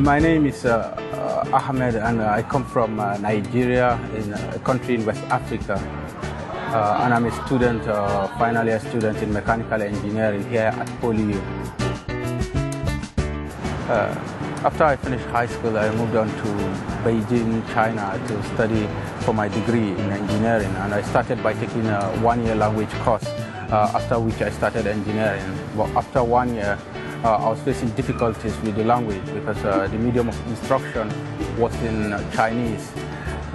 My name is uh, uh, Ahmed and I come from uh, Nigeria, in a country in West Africa. Uh, and I'm a student, uh, final year student in mechanical engineering here at PolyU. Uh, after I finished high school, I moved on to Beijing, China to study for my degree in engineering. And I started by taking a one-year language course, after which I started engineering. But after one year, uh, I was facing difficulties with the language because uh, the medium of instruction was in Chinese.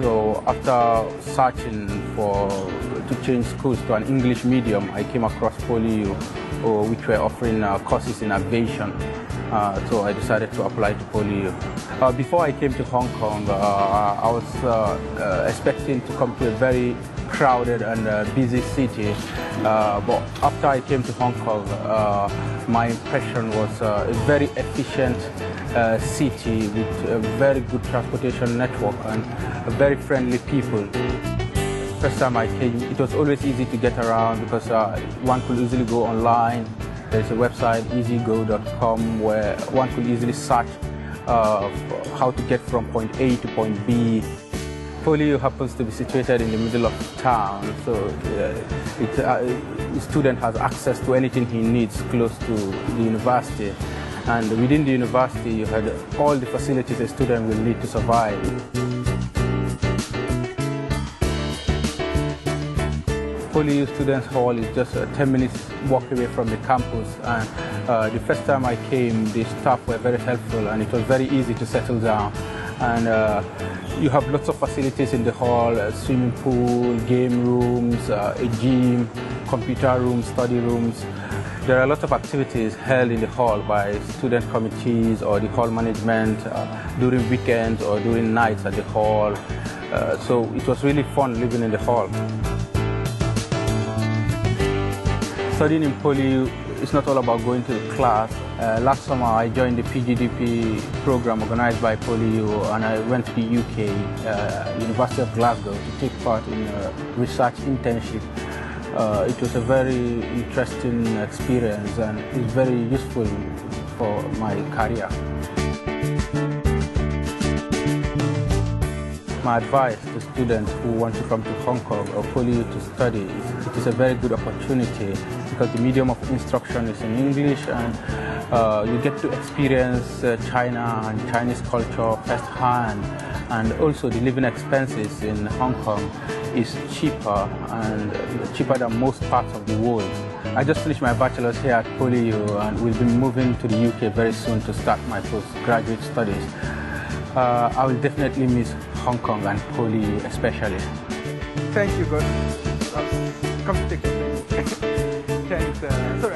So after searching for to change schools to an English medium, I came across PolyU, uh, which were offering uh, courses in aviation. Uh, so I decided to apply to PolyU. Uh, before I came to Hong Kong, I was expecting to come to a very crowded and uh, busy city. Uh, but after I came to Hong Kong, uh, my impression was a very efficient city with a very good transportation network and very friendly people first time I came, it was always easy to get around because uh, one could easily go online. There's a website, easygo.com, where one could easily search uh, how to get from point A to point B. PolyU happens to be situated in the middle of town, so uh, it, uh, the student has access to anything he needs close to the university. And within the university, you had all the facilities a student will need to survive. PolyU Students Hall is just a 10 minutes walk away from the campus. And uh, the first time I came, the staff were very helpful and it was very easy to settle down. And uh, you have lots of facilities in the hall, a swimming pool, game rooms, uh, a gym, computer rooms, study rooms. There are a lot of activities held in the hall by student committees or the hall management uh, during weekends or during nights at the hall. Uh, so it was really fun living in the hall. Studying in Poly is not all about going to the class. Uh, last summer I joined the PGDP program organized by PolyU and I went to the UK, uh, University of Glasgow to take part in a research internship. Uh, it was a very interesting experience and it was very useful for my career. My advice to students who want to come to Hong Kong or PolyU to study it is a very good opportunity because the medium of instruction is in English and uh, you get to experience uh, China and Chinese culture firsthand and also the living expenses in Hong Kong is cheaper and cheaper than most parts of the world. I just finished my bachelor's here at PolyU and will be moving to the UK very soon to start my postgraduate studies. Uh, I will definitely miss Hong Kong and Poly especially. Thank you, God. Come take a Thanks. Uh, sorry.